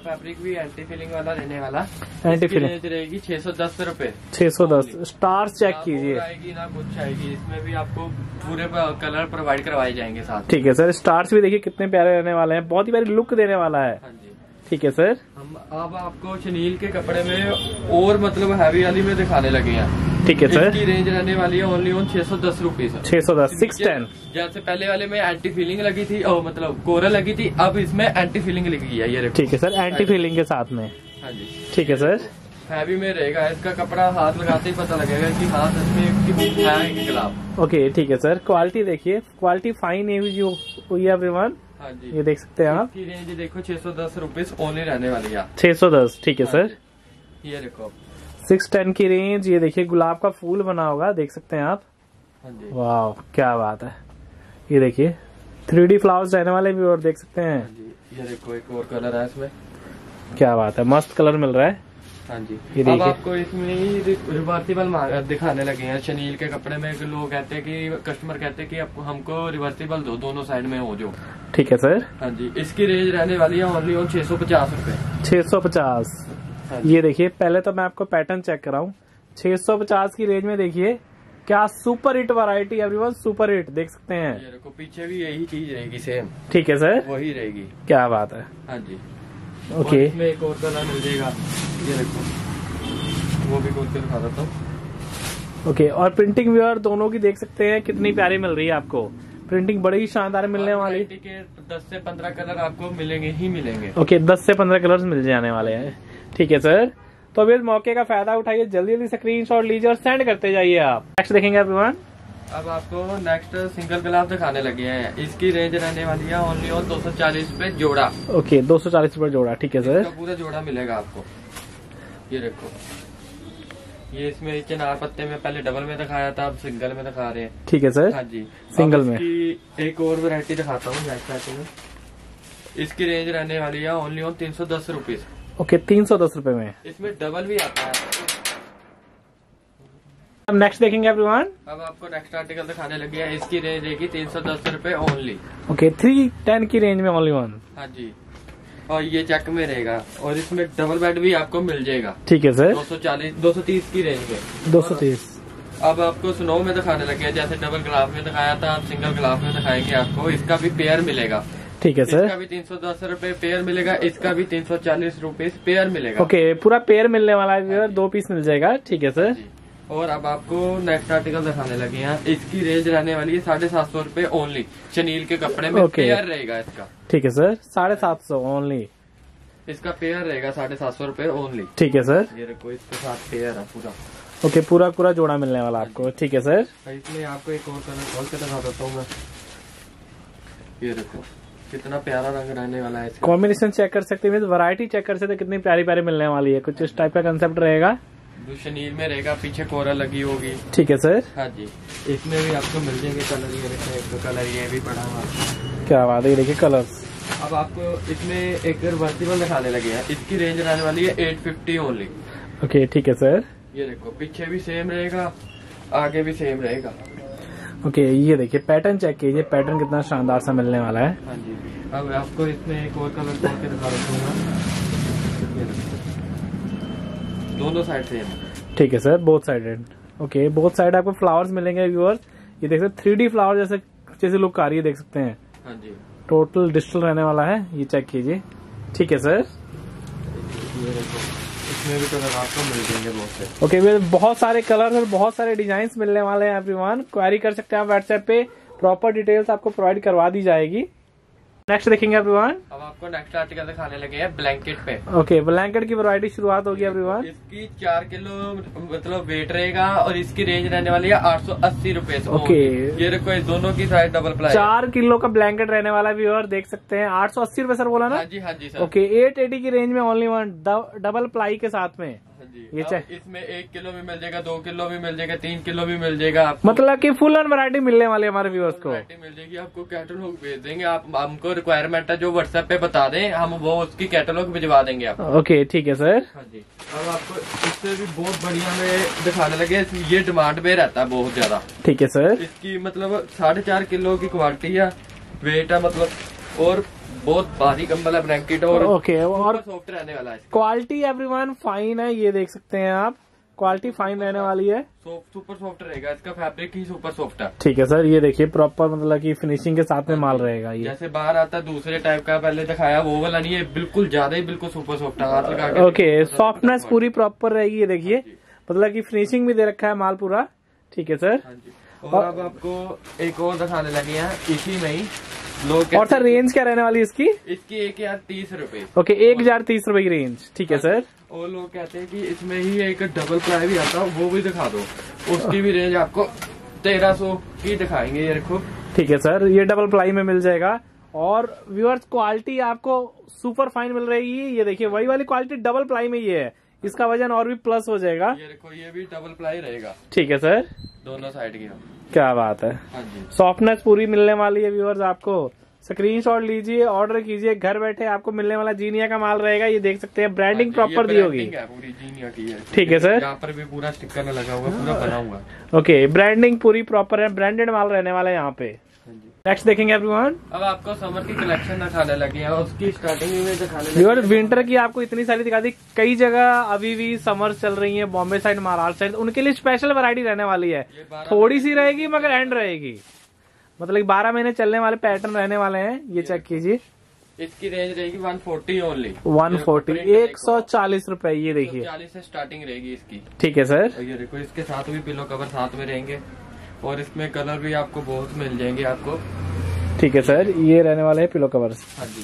फैब्रिक भी एंटी फिलिंग वाला रहने वाला। एंटी फिलिंग रहेगी छह सौ दस रूपए। छह सौ दस। स्टार चेक कीजिए। आएगी ना कुछ आएगी। इसमें भी आपको पूरे कलर प्रोवाइड करवाए जाएँगे साथ ठीक है सर। स्टार्स भी देखिए कितने प्यारे रहने वाले हैं। बहुत ही प्यारी लुक देने वाला है। हाँ ठीक है सर। हम अब आपको शनील के कपड़े में और मतलब हैवी वाली में दिखाने लगे हैं। ठीक है सर। इसकी रेंज रहने वाली है ओनली ऑन छह सौ दस रुपीज़ छह सौ दस सिक्स टेन जैसे पहले वाले में एंटी फीलिंग लगी थी और मतलब कोरल लगी थी अब इसमें एंटी फीलिंग लगी है ये ठीक है सर एंटी फीलिंग के साथ में। हाँ जी। ठीक है सर। हैवी में रहेगा इसका कपड़ा हाथ लगाते ही पता लगेगा कि हाथ इसमें है ओके ठीक है सर। क्वालिटी देखिए। क्वालिटी फाइन है एवरीवन हाँ जी। ये देख सकते हैं आप। इसकी रेंज देखो छह सौ दस रुपीज़ ओनली रहने वाली है। छह सौ दस ठीक है हाँ सर। ये देखो। सिक्स टेन की रेंज ये देखिए गुलाब का फूल बना होगा देख सकते हैं आप। हाँ वाह क्या बात है। ये देखिए थ्री डी फ्लावर्स रहने वाले भी और देख सकते हाँ। हैं ये देखो एक और कलर है इसमें। क्या बात है मस्त कलर मिल रहा है। हाँ जी। ये अब आपको इसमें रिवर्सिबल दिखाने लगे हैं शनील के कपड़े में लोग कहते हैं कि कस्टमर कहते हैं कि आपको हमको रिवर्सिबल दो दोनों साइड में हो जो ठीक है सर। हाँ जी। इसकी रेंज रहने वाली है ओनली ऑन छह सौ पचास रूपए। छह सौ पचास। हाँ ये देखिए पहले तो मैं आपको पैटर्न चेक कराऊं। छह सौ पचास की रेंज में देखिए क्या super hit variety everyone super hit देख सकते हैं। ये देखो पीछे भी यही चीज़ रहेगी सेम ठीक है सर। वही रहेगी। क्या बात है। हाँ जी। ओके इसमें एक और कलर मिल जाएगा ये देखो। वो भी खोल के दिखा देता हूँ। ओके और प्रिंटिंग व्यूअर दोनों की देख सकते हैं कितनी प्यारी मिल रही है आपको। प्रिंटिंग बड़ी ही शानदार मिलने वाली। के दस से पंद्रह कलर आपको मिलेंगे ही मिलेंगे। ओके दस से पंद्रह कलर्स मिल जाने वाले हैं। ठीक है सर तो अभी इस मौके का फ़ायदा उठाइए। जल्दी जल्दी स्क्रीन शॉट लीजिए और सेंड करते जाइए आप। नेक्स्ट देखेंगे एवरीवन अब आपको नेक्स्ट सिंगल ग्लास दिखाने लगे हैं। इसकी रेंज रहने वाली है ओनली सौ चालीस पे जोड़ा। ओके दो सौ चालीस रुपए जोड़ा ठीक है सर पूरा जोड़ा मिलेगा आपको। ये देखो। ये इसमें चिनार पत्ते में पहले डबल में दिखाया था अब सिंगल में दिखा रहे हैं। ठीक है सर हाँ जी। सिंगल में। एक और वैरायटी दिखाता हूँ में। इसकी रेंज रहने वाली है ओनली ऑन तीन सौ दस रुपीज़ ओके तीन सौ दस रुपए में। इसमें डबल भी आता है। अब नेक्स्ट देखेंगे एवरीवन अब आपको नेक्स्ट आर्टिकल दिखाने लगे हैं इसकी रेंज रहेगी तीन सौ दस रूपए ओनली ओके थ्री टेन की रेंज में ओनली वन हाँ जी। और ये चेक में रहेगा और इसमें डबल बेड भी आपको मिल जाएगा। ठीक है सर दो सौ चालीस दो सौ तीस की रेंज में दो सौ तीस। अब आपको स्नो में दिखाने लगे हैं जैसे डबल ग्लास में दिखाया था अब सिंगल ग्लास में दिखाएँगे आपको इसका भी पेयर मिलेगा। ठीक है इसका सर भी तीन सौ दस रूपए पेयर मिलेगा इसका भी तीन सौ चालीस रूपए पेयर मिलेगा। ओके पूरा पेयर मिलने वाला है दो पीस मिल जाएगा। ठीक है सर। और अब आपको नेक्स्ट आर्टिकल दिखाने लगे हैं। इसकी रेंज रहने वाली है साढ़े सात सौ रुपये ओनली चनील के कपड़े में Okay. पेयर रहेगा इसका। ठीक है सर साढ़े सात सौ ओनली इसका पेयर रहेगा साढ़े सात सौ रुपये ओनली ठीक है सर ये देखो इसके साथ पेयर है पूरा। ओके okay, पूरा पूरा जोड़ा मिलने वाला आपको। ठीक है सर इसमें आपको एक और कलर खोल के दिखा देता हूँ मैं। ये देखो कितना प्यारा रंग रहने वाला है कॉम्बिनेशन चेक कर सकते हैं। वैरायटी चेक कर सकते हैं। कितनी प्यारी प्यारी मिलने वाली है। कुछ इस टाइप का कंसेप्ट रहेगा। जो शनील में रहेगा पीछे कोरा लगी होगी। ठीक है सर। हाँ जी। इसमें भी आपको मिल जाएँगे कलर ये एक कलर ये भी पड़ा हुआ। क्या बात है देखिए कलर्स अब आपको इसमें एक रिवर्सिबल दिखाने लगे हैं। इसकी रेंज रहने वाली है एट फिफ्टी ओनली ओके ठीक है सर। ये देखो पीछे भी सेम रहेगा आगे भी सेम रहेगा। ओके ये देखिए पैटर्न चेक कीजिए पैटर्न कितना शानदार सा मिलने वाला है। हाँ जी। अब आपको इसमें एक और कलर दिखा दूँगा दोनों साइड सेम ठीक है sir both sided okay both side आपको फ्लावर्स मिलेंगे व्यूअर्स ये देख सकते थ्री डी फ्लावर जैसे जैसे लुक आ रही है देख सकते हैं। हाँ जी। टोटल डिजिटल रहने वाला है ये चेक कीजिए। ठीक है सर इसमें भी कलर आपको मिल जाएँगे बहुत ओके okay, बहुत सारे कलर और बहुत सारे डिज़ाइन मिलने वाले हैं एवरीवन क्वेरी कर सकते हैं आप व्हाट्सएप पे. प्रॉपर डिटेल्स आपको प्रोवाइड करवा दी जाएगी। नेक्स्ट देखेंगे एवरीवन अब आपको नेक्स्ट आर्टिकल दिखाने लगे हैं ब्लैंकेट पे। ओके okay, ब्लैंकेट की वैरायटी शुरुआत होगी एवरीवन इसकी चार किलो मतलब वेट रहेगा और इसकी रेंज रहने वाली है आठ सौ अस्सी रूपए ओके। ये देखो दोनों की साइज़ डबल प्लाई चार किलो का ब्लैंकेट रहने वाला भी और देख सकते हैं। आठ सौ अस्सी रूपए सर बोला ना? हाँ जी हाँ जी सर ओके एट एटी की रेंज में ओनली वन डबल प्लाई के साथ में। ये चाहे- इसमें एक किलो भी मिल जाएगा दो किलो भी मिल जाएगा तीन किलो भी मिल जाएगा आपको। मतलब कि फुल ऑन वैरायटी मिलने वाली है हमारे व्यूअर्स को। वैरायटी मिल जाएगी आपको कैटलॉग भेज देंगे। आप हमको रिक्वायरमेंट है जो व्हाट्सएप पे बता दें हम वो उसकी कैटलॉग भिजवा देंगे आपको। ओके ठीक है सर हाँ जी। अब आपको इससे भी बहुत बढ़िया में दिखाने लगे ये डिमांड पे रहता है बहुत ज़्यादा। ठीक है सर इसकी मतलब साढ़े चार किलो की क्वालिटी है वेट है मतलब और बहुत भारी कंबल है ब्लैंकेट और ओके और सॉफ्ट रहने वाला है क्वालिटी एवरीवन फाइन है ये देख सकते हैं आप। क्वालिटी फाइन रहने वाली है। सॉफ्ट सुपर सॉफ्ट रहेगा इसका फैब्रिक ही सुपर सॉफ्ट है। ठीक है सर ये देखिए प्रॉपर मतलब कि फिनिशिंग के साथ में माल रहेगा ये। जैसे बाहर आता है दूसरे टाइप का पहले दिखाया वो वाला नहीं है बिल्कुल ज़्यादा ही बिल्कुल सुपर सॉफ्ट है हाथ लगा ओके सॉफ्टनेस पूरी प्रॉपर रहेगी ये देखिए। मतलब की फिनिशिंग भी दे रखा है माल पूरा। ठीक है सर। हाँ और अब आपको एक और दिखाने लगे है इसी में ही। लोग और सर रेंज क्या रहने वाली है इसकी? इसकी एक हज़ार तीस रूपए। ओके एक हज़ार तीस रूपए की रेंज ठीक है सर और लोग कहते हैं कि इसमें ही एक डबल प्लाई भी आता है वो भी दिखा दो। उसकी भी रेंज आपको तेरह सौ की दिखाएँगे ये देखो ठीक है सर ये डबल प्लाई में मिल जाएगा। और व्यूअर्स क्वालिटी आपको सुपर फाइन मिल रही है। ये देखिए वही वाली क्वालिटी डबल प्लाई में ये है। इसका वज़न और भी प्लस हो जाएगा। ये देखो ये भी डबल प्लाई रहेगा। ठीक है सर दोनों साइड की क्या बात है। हाँ सॉफ्टनेस पूरी मिलने वाली है व्यूअर्स आपको। स्क्रीनशॉट लीजिए ऑर्डर कीजिए घर बैठे आपको मिलने वाला जीनिया का माल रहेगा। ये देख सकते हैं ब्रांडिंग हाँ प्रॉपर दी होगी। पूरी जीनिया की ठीक है सर यहाँ पर भी पूरा स्टिकर लगा हुआ पूरा बना हुआ है। ओके ब्रांडिंग पूरी प्रॉपर है ब्रांडेड माल रहने वाला है यहाँ पे। हाँ नेक्स्ट देखेंगे एवरीवन अब आपको समर की कलेक्शन दिखाने लगे हैं और उसकी स्टार्टिंग में दिखाने लगे व्यूअर्स विंटर की आपको इतनी सारी दिखा दी कई जगह अभी भी समर चल रही है बॉम्बे साइड महाराष्ट्र साइड उनके लिए स्पेशल वैरायटी रहने वाली है। थोड़ी सी रहेगी मगर एंड रहेगी। मतलब बारह महीने चलने वाले पैटर्न रहने वाले हैं ये चेक कीजिए। इसकी रेंज रहेगी one forty only one forty एक सौ चालीस रूपए ये देखिए। चालीस से स्टार्टिंग रहेगी इसकी। ठीक है सर ये देखो इसके साथ भी पिलो कवर साथ में रहेंगे। और इसमें कलर भी आपको बहुत मिल जाएँगे आपको। ठीक है सर। ये रहने वाले हैं पिलो कवर्स हाँ जी।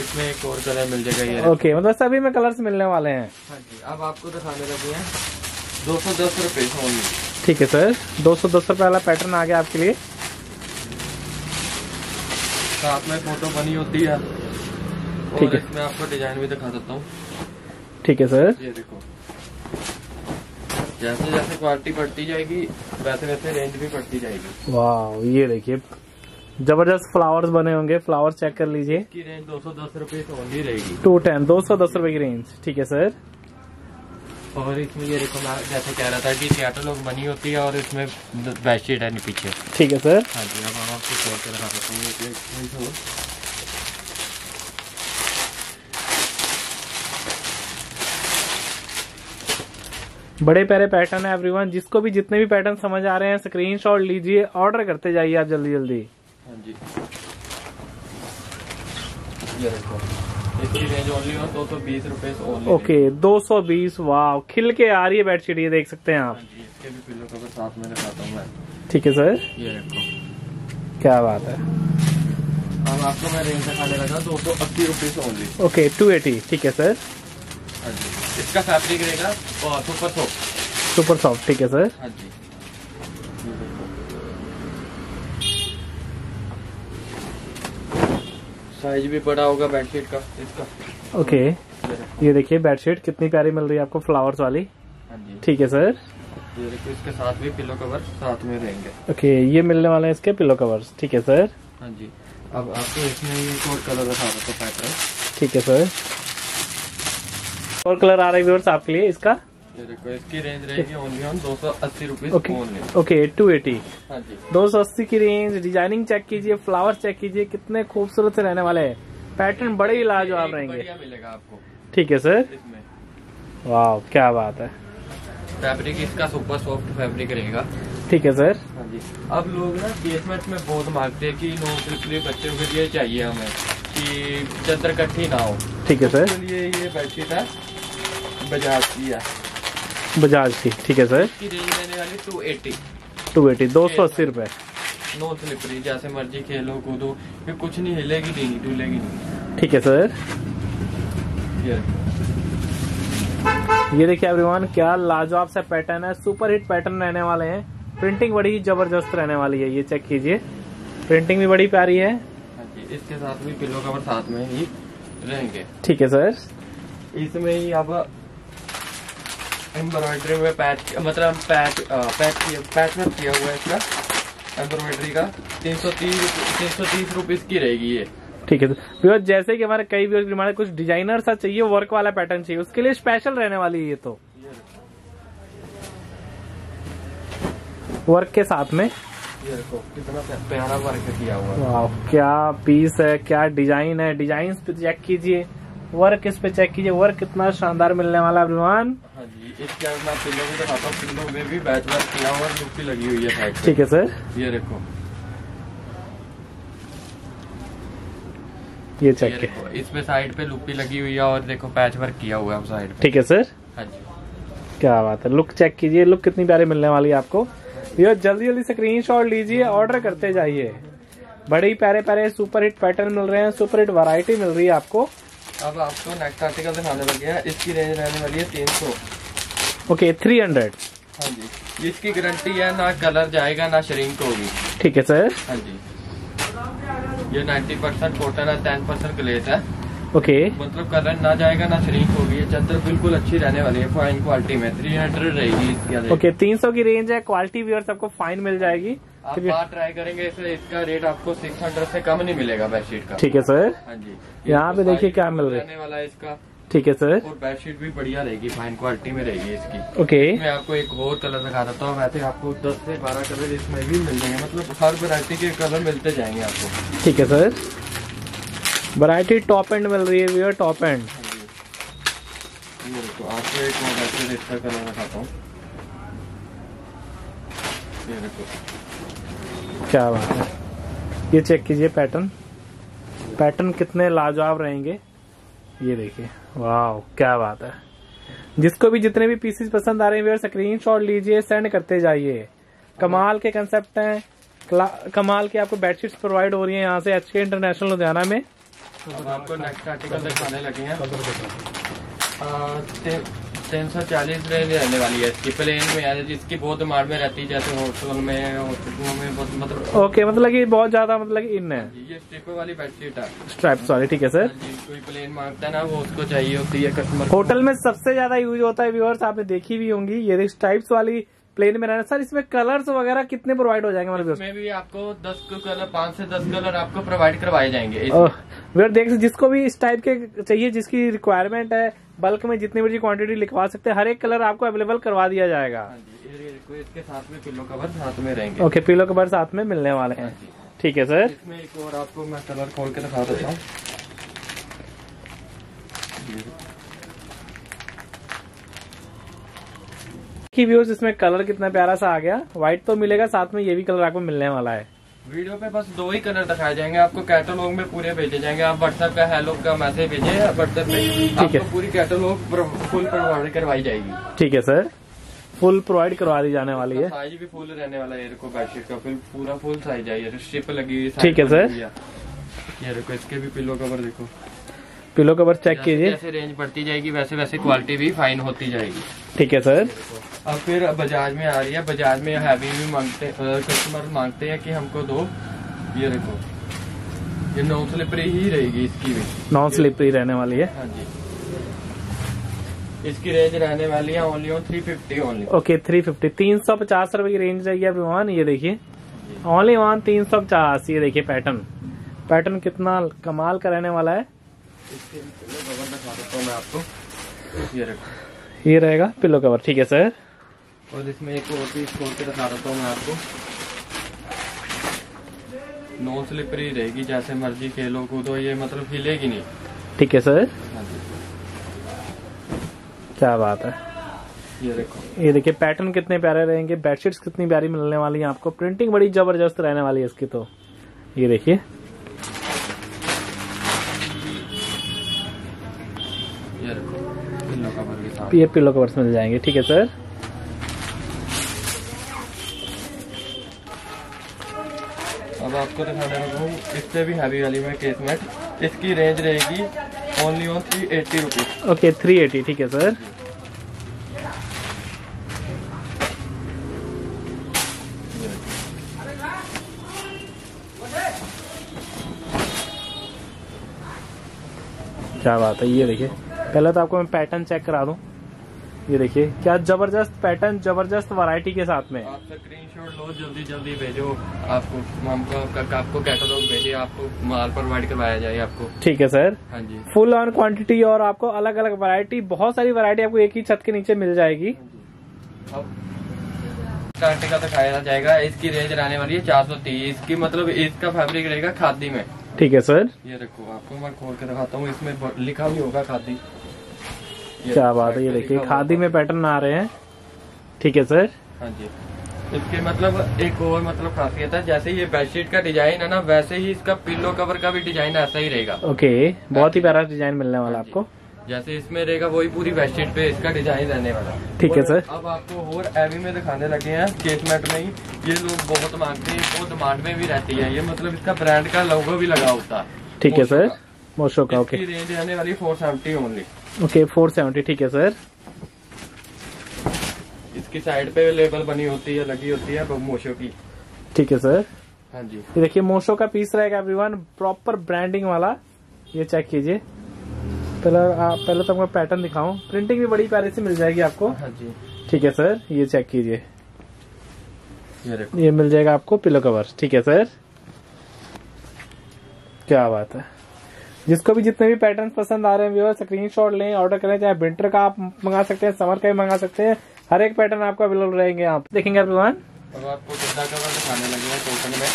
इसमें एक और कलर मिल जाएगा ये। ओके मतलब सभी में कलर्स मिलने वाले हैं। हाँ जी अब आपको दिखाने लगे हैं। दो सौ दस रुपये ओनली ठीक है सर। दो सौ दस रुपए वाला पैटर्न आ गया आपके लिए। साथ में फ़ोटो बनी होती है। ठीक है। इसमें आपको डिज़ाइन भी दिखा देता हूँ। ठीक है सर। ये देखो। जैसे जैसे क्वालिटी बढ़ती जाएगी वैसे वैसे रेंज भी बढ़ती जाएगी। वाह ये देखिए ज़बरदस्त फ्लावर्स बने होंगे। फ्लावर्स चेक कर लीजिए। इसकी रेंज दो सौ दस रुपये से ओनली रहेगी। टू टेन दो सौ दस रुपए की रेंज ठीक है सर और इसमें ये देखो जैसे कह रहा था कि कैटलॉग बनी होती है और इसमें बेडशीट है नहीं पीछे। ठीक है सर हाँ जी अब हम आपको खोल के दिखा देते हैं एक- एक मिनट और। बड़े प्यारे पैटर्न है एवरीवन जिसको भी जितने भी पैटर्न समझ आ रहे हैं स्क्रीनशॉट लीजिए ऑर्डर करते जाइए आप जल्दी जल्दी। हाँ जी। हो दो सौ बीस रुपए से ओनली ओके 220 वाह खिल के आ रही है बेडशीट ये देख सकते हैं हाँ आप हूँ ठीक है सर ये क्या बात है। अब आपको मैं रेंज लगा दो सौ अस्सी से ओनली ओके 280 ठीक है सर हाँ जी। इसका फैब्रिक रहेगा सुपर सॉफ्ट सुपर सॉफ्ट ठीक है सर हाँ जी। साइज़ भी बड़ा होगा बेडशीट का इसका। ओके ये देखो। देखिए बेडशीट कितनी प्यारी मिल रही है आपको फ्लावर्स वाली। हाँ ठीक है सर ये देखो इसके साथ भी पिलो कवर साथ में रहेंगे। ओके ये मिलने वाले हैं इसके पिलो कवर्स ठीक है सर हाँ जी। अब आपको इसमें ये और कलर दिखा था पैटर्न ठीक है सर और कलर आ रहा है व्यूअर्स आपके लिए इसका? इसकी रेंज रहेगी ओनली ऑन दो सौ अस्सी रुपीज़ ओके टू एटी दो सौ अस्सी की रेंज डिज़ाइनिंग चेक कीजिए फ्लावर चेक कीजिए कितने खूबसूरत से रहने वाले हैं। पैटर्न बड़े ही लाजवाब रहेंगे। मिलेगा आपको। ठीक है सर वाह क्या बात है। फैब्रिक इसका सुपर सॉफ्ट फैब्रिक रहेगा। ठीक है सर हाँ जी. अब लोग ना केसमेंट में बहुत मांगते हैं कि नो स्लिपरी बच्चों के लिए चाहिए हमें कि इकट्ठी ना हो। ठीक है सर लिए ये बेडशीट है। बजाज की है। बजाज की ठीक है सर। इसकी रेंज रहने वाली टू एटी टू एटी दो सौ अस्सी रुपए। नो स्लिपरी जैसे मर्ज़ी खेलो कूदो। फिर कुछ नहीं हिलेगी नहीं डुलेगी नहीं। ठीक है सर। ये ये देखिए एवरीवन क्या लाजवाब सा पैटर्न है। सुपर हिट पैटर्न रहने वाले हैं। प्रिंटिंग बड़ी ही ज़बरदस्त रहने वाली है ये चेक कीजिए। प्रिंटिंग भी बड़ी प्यारी है। हाँ इसके साथ भी पिलो कवर साथ में ही रहेंगे। ठीक है सर। इसमें ही अब एम्ब्रॉयडरी में पैच मतलब पैच पैच किया पैच वर्क किया हुआ है इसका एम्ब्रॉयडरी का। तीन सौ तीस तीन सौ तीस रुपीज़ की रहेगी ये। ठीक है व्यूअर जैसे कि हमारे कई व्यूअर हमारे कुछ डिज़ाइनर सा चाहिए वर्क वाला पैटर्न चाहिए उसके लिए स्पेशल रहने वाली है ये तो। वर्क के साथ में। कितना प्यारा वर्क किया हुआ है। क्या पीस है क्या डिज़ाइन है डिज़ाइन पे चेक कीजिए। वर्क इस पे चेक कीजिए। वर्क कितना शानदार मिलने वाला है हाँ ठीक है सर ये देखो। ये ये चेक देखो इसमें साइड पे भी लगी हुई है और देखो पैच वर्क किया हुआ है साइड पे। ठीक है सर हाँ जी। क्या बात है। लुक चेक कीजिए। लुक कितनी प्यारी मिलने वाली है आपको। भैया जल्दी जल्दी स्क्रीन शॉट लीजिए ऑर्डर करते जाइए। बड़े ही प्यारे प्यारे सुपर हिट पैटर्न मिल रहे हैं सुपर हिट वैरायटी मिल रही है आपको। अब आपको नेक्स्ट आर्टिकल दिखाने लगे हैं। इसकी रेंज रहने वाली है तीन सौ। ओके थ्री हंड्रेड हाँ जी। इसकी गारंटी है ना कलर जाएगा ना श्रिंक होगी। ठीक है सर हाँ जी। ये 90 परसेंट कॉटन है टेन परसेंट ग्लेस है। ओके मतलब कलर ना जाएगा ना श्रिंक होगी। ये चादर बिल्कुल अच्छी रहने वाली है फाइन क्वालिटी में। 300 रहेगी इसकी रेट ओके तीन सौ की रेंज है क्वालिटी व्यूअर्स सबको फाइन मिल जाएगी। आप बाहर ट्राई करेंगे इसे इसका रेट आपको 600 से कम नहीं मिलेगा बेडशीट का। ठीक है सर हाँ जी। यहाँ पे देखिए क्या मिल रहा है। रहने वाला है इसका। ठीक है सर और बेडशीट भी बढ़िया रहेगी फाइन क्वालिटी में रहेगी इसकी। ओके मैं आपको एक और कलर दिखा देता हूँ। वैसे आपको 10 से 12 कलर इसमें भी मिल जाएँगे मतलब हर वैरायटी के कलर मिलते जाएँगे आपको। ठीक है सर वैरायटी टॉप एंड मिल रही है टॉप एंड हाँ आपको एक और कलर दिखाता हूँ। क्या बात है? ये चेक कीजिए पैटर्न पैटर्न कितने लाजवाब रहेंगे? ये देखिए। वाह क्या बात है। जिसको भी जितने भी पीसेस पसंद आ रहे हैं स्क्रीन शॉट लीजिए सेंड करते जाइए। कमाल के कंसेप्ट हैं। कमाल की आपको बेडशीट्स प्रोवाइड हो रही है यहाँ से एच के इंटरनेशनल लुधियाना में। अब आपको नेक्स्ट आर्टिकल दिखाने लगे हैं। तीन सौ चालीस रहने वाली है। इसकी प्लेन में जिसकी बहुत डिमांड में रहती है जैसे होटल में हॉस्पिटलों में बहुत मतलब ओके मतलब कि बहुत ज़्यादा मतलब इन है। ये स्ट्रिप वाली बेडशीट है। स्ट्रैप्स वाली ठीक है सर हाँ कोई प्लेन माँगता है ना वो उसको चाहिए होती है कस्टमर होटल में सबसे ज़्यादा यूज़ होता है व्यूअर्स आपने देखी भी होंगी। ये स्ट्राइप्स वाली प्लेन में रहना। सर इसमें कलर्स वगैरह कितने प्रोवाइड हो जाएँगे हमारे व्यूअर्स इसमें भी आपको दस कलर पाँच से दस कलर आपको प्रोवाइड करवाए जाएँगे। व्यूअर देख जिसको भी इस टाइप के चाहिए जिसकी रिक्वायरमेंट है बल्क में जितनी बड़ी क्वांटिटी लिखवा सकते हैं हर एक कलर आपको अवेलेबल करवा दिया जाएगा। हाँ इसके साथ में पिलो कवर साथ में रहेंगे। ओके पिलो कवर साथ में मिलने वाले हाँ। हैं ठीक है सर इसमें एक और आपको मैं कलर खोल के दिखा देता हूँ। की व्यूअर्स इसमें कलर कितना प्यारा सा आ गया। व्हाइट तो मिलेगा साथ में ये भी कलर आपको मिलने वाला है। वीडियो पे बस दो ही कलर दिखाए जाएँगे। आपको कैटलॉग में पूरे भेजे जाएँगे। आप व्हाट्सएप का हेलो का मैसेज भेजे व्हाट्सएप पे। आपको पूरी कैटलॉग फुल प्रोवाइड करवाई जाएगी। ठीक है सर फुल प्रोवाइड करवा दी जाने वाली है। साइज़ भी फुल रहने वाला है को बेडशीट का फिर पूरा फुल साइज़ है। स्ट्रिप लगी हुई ठीक है, सर। ये देखो इसके भी पिलो कवर देखो। पिलो कवर चेक कीजिए। जैसे रेंज बढ़ती जाएगी वैसे वैसे क्वालिटी भी फाइन होती जाएगी। ठीक है सर अब फिर बजाज में आ रही है। बजाज में हैवी भी मांगते कस्टमर मांगते हैं कि हमको दो। ये देखो। ये नौ स्लिपरी ही रहेगी इसकी भी। नॉन स्लिपरी रहने वाली है। हाँ जी। इसकी रेंज रहने वाली है only on three fifty only okay three fifty तीन सौ पचास रूपए की रेंज रहेगी एवरीवन ये देखिए। ओनली वन तीन सौ पचास। ये देखिए पैटर्न पैटर्न कितना कमाल का रहने वाला है। मैं आपको ये रखो ये रहेगा पिलो कवर ठीक है सर और इसमें एक और पीस खोल के दिखा देता हूँ मैं आपको। नो स्लिपरी रहेगी जैसे मर्ज़ी खेलो कूदो ये मतलब हिलेगी नहीं। ठीक है सर हाँ क्या बात है। ये देखो। ये देखिए पैटर्न कितने प्यारे रहेंगे बेडशीट्स कितनी प्यारी मिलने वाली है आपको प्रिंटिंग बड़ी ज़बरदस्त रहने वाली है इसकी तो। ये देखिए। ये पिलो कवर्स मिल जाएँगे ठीक है सर? अब आपको दिखाने लगा हूँ इससे भी हैवी वाली में केसमेट इसकी रेंज रहेगी only on three eighty rupees okay three eighty ठीक है सर। क्या बात है ये देखिए। पहले तो आपको मैं पैटर्न चेक करा दूँ। ये देखिए क्या ज़बरदस्त पैटर्न ज़बरदस्त वैरायटी के साथ में। आप स्क्रीन शॉट लो जल्दी जल्दी भेजो आपको। हमको आपका आपको कैटलॉग भेजे आपको माल प्रोवाइड करवाया जाए आपको। ठीक है सर हाँ जी। फुल ऑन क्वांटिटी और आपको अलग अलग वैरायटी बहुत सारी वैरायटी आपको एक ही छत के नीचे मिल जाएगी। अब स्टार्टिंग का दिखाया जाएगा इसकी रेंज रहने वाली है चार सौ तीस। इसकी मतलब इसका फैब्रिक रहेगा खादी में। ठीक है सर ये देखो आपको मैं खोल के दिखाता हूँ इसमें लिखा भी होगा खादी। क्या बात है ये देखिए खादी में पैटर्न आ रहे हैं। ठीक है सर हाँ जी। इसके मतलब एक और मतलब खासियत है जैसे ये बेडशीट का डिज़ाइन है ना वैसे ही इसका पिल्लो कवर का भी डिज़ाइन ऐसा ही रहेगा। ओके बहुत ही प्यारा डिज़ाइन मिलने वाला हाँ आपको। जैसे इसमें रहेगा वही पूरी बेडशीट पे इसका डिज़ाइन रहने वाला। ठीक है सर। अब आपको और एवी में दिखाने लगे हैं केसमेट में ही। ये लोग बहुत मांगते हैं बहुत डिमांड में भी रहती है। ये मतलब इसका ब्रांड का लोगो भी लगा होता। है ठीक है सर। मोशो का ओके रेंज रहने वाली four seventy only okay four seventy ठीक है सर इसकी साइड पे लेबल बनी होती है लगी होती है मोशो की. ठीक है सर हाँ जी. ये देखिए मोशो का पीस रहेगा एवरीवन प्रॉपर ब्रांडिंग वाला. ये चेक कीजिए. पहले आ, पहले तो मैं पैटर्न दिखाऊँ. प्रिंटिंग भी बड़ी प्यारी से मिल जाएगी आपको. हाँ जी. ठीक है सर ये चेक कीजिए. ये ये मिल जाएगा आपको पिलो कवर ठीक है सर क्या बात है. जिसको भी जितने भी पैटर्न पसंद आ रहे हैं व्यूअर स्क्रीन शॉट लें ऑर्डर करें चाहे विंटर का आप मंगा सकते हैं समर का भी मंगा सकते हैं हर एक पैटर्न आपको अवेलेबल रहेंगे आप देखेंगे अब आपको गद्दा कवर दिखाने लगे हैं टोकन में।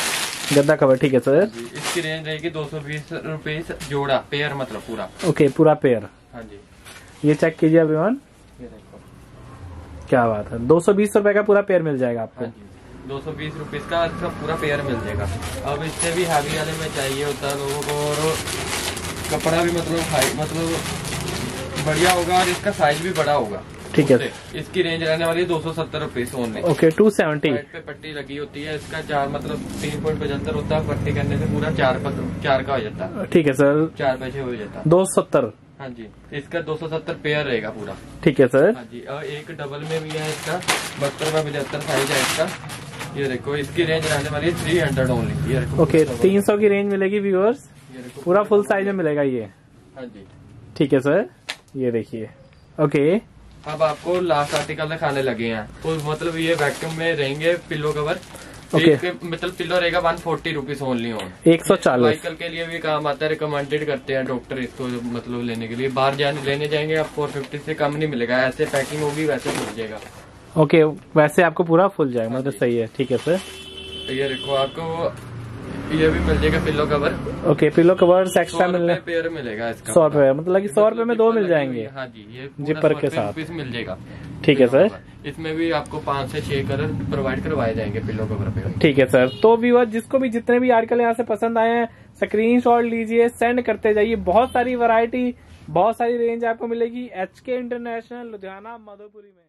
गद्दा कवर ठीक है सर इसकी रेंज रहेगी दो सौ बीस रुपये जोड़ा पेयर मतलब पूरा। ओके पूरा पेयर हाँ जी। ये चेक कीजिए ये क्या बात है। दो सौ बीस रूपए का पूरा पेयर मिल जाएगा आपको। हाँ दो सौ बीस रुपीज़ का इसका पूरा पेयर मिल जाएगा। अब इससे भी हैवी वाले में चाहिए होता है लोगों को और कपड़ा भी मतलब हाई मतलब बढ़िया होगा और इसका साइज़ भी बड़ा होगा। ठीक है। इसकी रेंज रहने वाली है दो सौ सत्तर rupees only okay two seventy पे पट्टी लगी होती है इसका चार मतलब तीन पॉइंट पचहत्तर होता है पट्टी करने से पूरा चार चार का हो जाता है। ठीक है सर चार पैसे हो जाता है। दो सत्तर। हाँ जी इसका दो सौ सत्तर पेयर रहेगा पूरा। ठीक है सर हाँ जी और एक डबल में भी है इसका बहत्तर बाय पचहत्तर साइज़ है इसका। ये देखो इसकी रेंज रहने वाली है थ्री हंड्रेड ओनली ये ओके तीन सौ की रेंज मिलेगी व्यूअर्स पूरा फुल साइज़ में मिलेगा ये। हाँ जी। ठीक है सर ये देखिए। ओके अब आपको लास्ट आर्टिकल दिखाने लगे हैं। तो मतलब ये वैक्यूम में रहेंगे पिलो कवर Okay. मतलब पिलो रहेगा one forty rupees only on एक सौ चालीस। व्हीकल के लिए भी काम आता है रिकमेंडेड करते हैं डॉक्टर इसको मतलब लेने के लिए। बाहर जाने लेने जाएँगे आप फोर फिफ्टी से कम नहीं मिलेगा। ऐसे पैकिंग होगी वैसे मिल जाएगा। ओके वैसे आपको पूरा फुल जाएगा मतलब सही है। ठीक है सर ये देखो आपको ये भी मिल जाएगा pillow cover okay pillow cover extra मिलने पेयर मिलेगा इसका सौ रुपए मतलब कि सौ रुपए में दो मिल जाएँगे। हाँ जी ये जिपर के साथ। पीस मिल जाएगा। ठीक है सर इसमें भी आपको पाँच से छह कलर प्रोवाइड करवाए जाएँगे पिलो कवर पे। ठीक है सर तो व्यूअर जिसको भी जितने भी आर्टिकल यहाँ से पसंद आए हैं स्क्रीन शॉट लीजिए सेंड करते जाइए। बहुत सारी वैरायटी बहुत सारी रेंज आपको मिलेगी। एच के इंटरनेशनल लुधियाना मधुपुरी में।